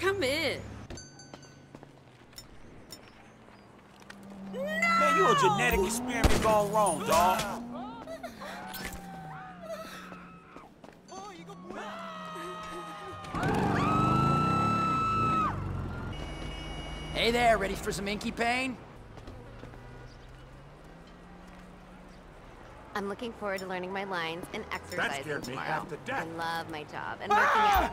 come in. Man, you a genetic experiment gone wrong, dog. Hey there, ready for some inky pain? I'm looking forward to learning my lines and exercising scared me tomorrow. half to death. I love my job and working out. Ah!